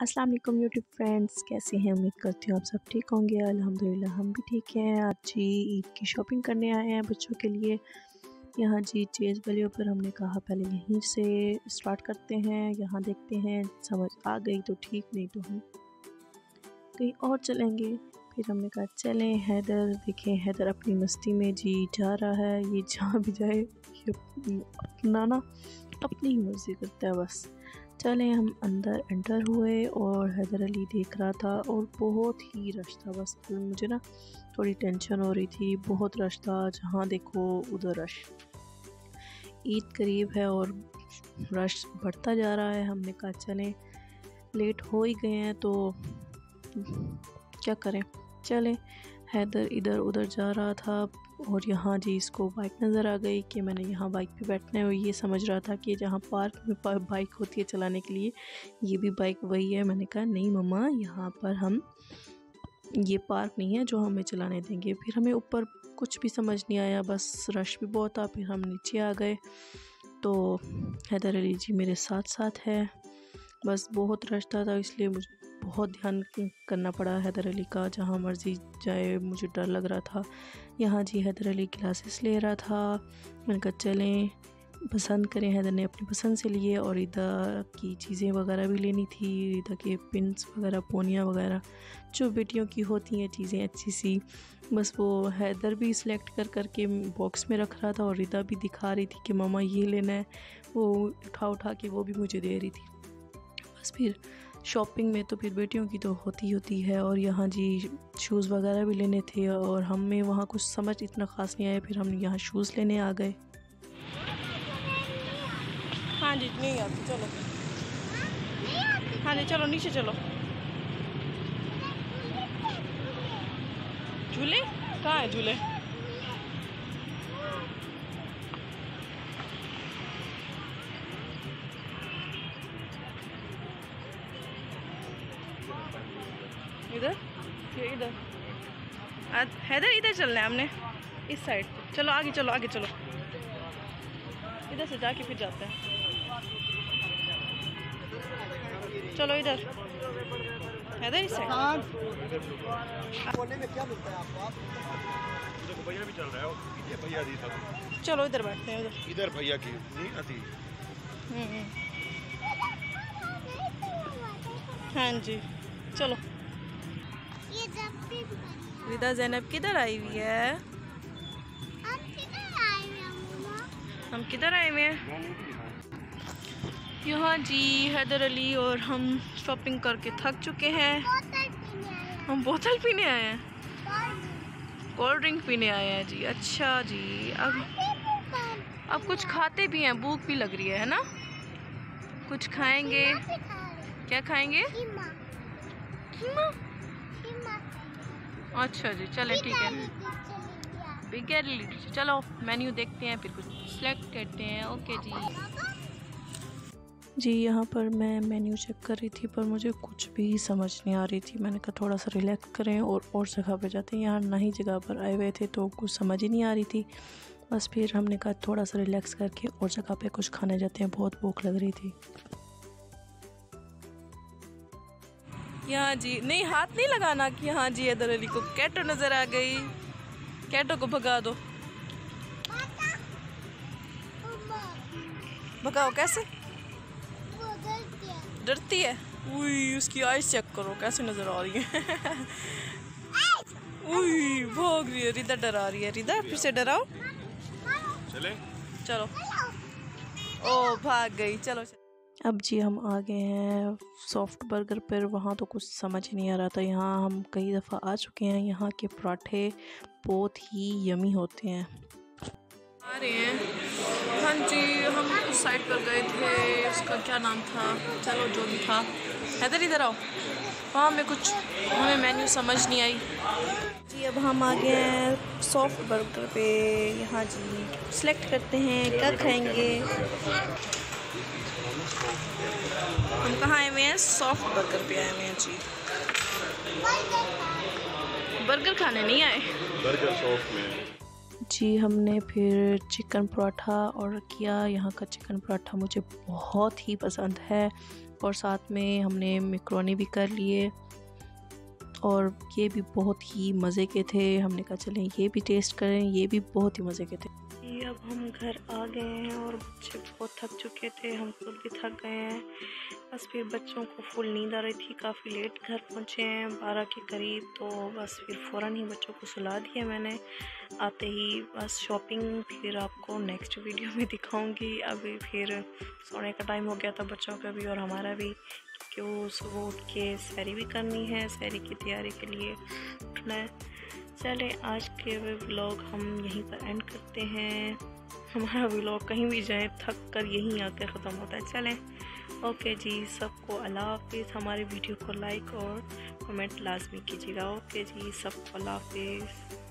अस्सलाम वालेकुम YouTube friends कैसे हैं? उम्मीद करती हूँ आप सब ठीक होंगे। अल्हम्दुलिल्लाह, हम भी ठीक हैं। आज जी ईद की शॉपिंग करने आए हैं बच्चों के लिए। यहाँ जी चेज गलियों पर हमने कहा, पहले यहीं से स्टार्ट करते हैं। यहाँ देखते हैं, समझ आ गई तो ठीक, नहीं तो हम कहीं और चलेंगे। फिर हमने कहा, चलें हैदर। देखें हैदर अपनी मस्ती में जी जा रहा है। ये जहाँ भी जाए, ये अपना ना, अपनी ही मर्ज़ी करता है बस। चले, हम अंदर एंटर हुए और हैदर अली देख रहा था और बहुत ही रश था। बस, मुझे ना थोड़ी टेंशन हो रही थी, बहुत रश था। जहाँ देखो, उधर रश ईद करीब है और रश बढ़ता जा रहा है। हमने कहा, चलें लेट हो ही गए हैं तो क्या करें? चलें, हैदर इधर उधर जा रहा था। और यहाँ जी इसको बाइक नज़र आ गई कि मैंने यहाँ बाइक पे बैठना है और ये समझ रहा था कि जहाँ पार्क में बाइक होती है चलाने के लिए ये भी बाइक वही है। मैंने कहा नहीं मम्मा यहाँ पर हम ये पार्क नहीं है जो हमें चलाने देंगे। फिर हमें ऊपर कुछ भी समझ नहीं आया बस रश भी बहुत था फिर हम नीचे आ गए। तो हैदर अली जी मेरे साथ साथ है। बस बहुत रश था, था इसलिए मुझे बहुत ध्यान करना पड़ा हैदर अली का, जहाँ मर्ज़ी जाए, मुझे डर लग रहा था। यहाँ जी हैदर अली क्लासेस ले रहा था। मैंने कहा, चलें, पसंद करें। हैदर ने अपनी पसंद से लिए और इधर की चीज़ें वगैरह भी लेनी थी इधर के पिंस वगैरह, पोनियाँ वगैरह, जो बेटियों की होती हैं चीज़ें अच्छी सी। बस वो हैदर भी सिलेक्ट कर, करके बॉक्स में रख रहा था और रिदा भी दिखा रही थी कि मामा ये लेना है। वो उठा उठा के वो भी मुझे दे रही थी। बस फिर शॉपिंग में तो फिर बेटियों की तो होती होती है और यहाँ जी शूज़ वगैरह भी लेने थे और हमें वहाँ कुछ समझ इतना ख़ास नहीं आया, फिर हम यहाँ शूज़ लेने आ गए। हाँ जी, नहीं आती, चलो। हाँ जी, चलो, नीचे चलो। झूले? कहाँ है झूले? इधर ये इधर। हैदर इधर चलना है हमने इस साइड चलो आगे चलो आगे चलो। इधर से जाके फिर जाते हैं। चलो इधर। हैदर इस साइड में क्या मिलता है। आपको भैया भी चल रहा है भैया दी सब चलो इधर बैठते हैं उधर। इधर भैया की नहीं आती हम्म, हम्म। हाँ जी। चलो। रिदा जैनब किधर आई हुई है? हम किधर आए हुए हैं? यहाँ जी हैदर अली और हम शॉपिंग करके थक चुके हैं। हम बोतल पीने आए हैं? कोल्ड ड्रिंक पीने आए हैं जी। अच्छा जी अब अब कुछ खाते भी हैं भूख भी लग रही है है ना? कुछ खाएँगे। क्या खाएँगे? कीमा। कीमा? अच्छा जी, चले, ठीक है। बिगर चलो मेन्यू देखते हैं, फिर कुछ सिलेक्ट करते हैं। ओके जी। जी, यहाँ पर मैं मेन्यू चेक कर रही थी, पर मुझे कुछ भी समझ नहीं आ रही थी। मैंने कहा थोड़ा सा रिलैक्स करें और और जगह पे जाते हैं। यहाँ नई जगह पर आए हुए थे तो कुछ समझ ही नहीं आ रही थी। बस फिर हमने कहा थोड़ा सा रिलैक्स करके और जगह पे कुछ खाने जाते हैं। बहुत भूख लग रही थी। यहाँ जी नहीं हाथ नहीं लगाना कि हाँ जी इधर अली को कैटो नज़र आ गई। कैटो को भगा दो। भगाओ कैसे? डरती है? उई उसकी आइस चेक करो कैसे नज़र आ रही है? उई भाग रही है रिदा डरा रही है रिदा फिर से डराओ। चले। चलो। ओ भाग गई चलो, चलो। अब जी हम आ गए हैं सॉफ्ट बर्गर पर वहाँ तो कुछ समझ ही नहीं आ रहा था। यहाँ हम कई दफ़ा आ चुके हैं यहाँ के पराठे बहुत ही यमी होते हैं। आ रहे हैं। हाँ जी हम उस साइड पर गए थे उसका क्या नाम था? चलो जो भी था। हैदर इधर आओ। वहाँ हमें कुछ हमें मेन्यू समझ नहीं आई। जी अब हम आ गए हैं सॉफ्ट बर्गर पे। यहाँ जी सिलेक्ट करते हैं क्या खाएँगे? हम कहाँ आए हुए हैं? सॉफ्ट बर्गर पे आए हुए हैं जी। बर्गर खाने नहीं आए? बर्गर सॉफ्ट में जी हमने फिर चिकन पराठा ऑर्डर किया। यहाँ का चिकन पराठा मुझे बहुत ही पसंद है और साथ में हमने मिक्रोनी भी कर लिए। और ये भी बहुत ही मज़े के थे। हमने कहा, चलें, ये भी टेस्ट करें, ये भी बहुत ही मज़े के थे। ये अब हम घर आ गए हैं और बच्चे बहुत थक चुके थे। हम खुद भी थक गए हैं। बस फिर बच्चों को फुल नींद आ रही थी। काफ़ी लेट घर पहुँचे हैं, बारह के करीब। तो बस फिर फ़ौर ही बच्चों को सुला दिया मैंने। आते ही बस शॉपिंग, फिर आपको नेक्स्ट वीडियो में दिखाऊँगी। अभी फिर सोने का टाइम हो गया था बच्चों का भी और हमारा भी। क्योंकि वो सुबह उठ के सैरी भी करनी है, सैरी की तैयारी के लिए उठना है। चले, आज के व्लॉग हम यहीं पर एंड करते हैं। हमारा व्लॉग कहीं भी जाए, थक कर यहीं आकर ख़त्म होता है। चलें ओके जी, सबको अल्लाह हाफिज़। हमारे वीडियो को लाइक और कमेंट लाजमी कीजिएगा। ओके जी, सबको अल्लाह हाफिज़।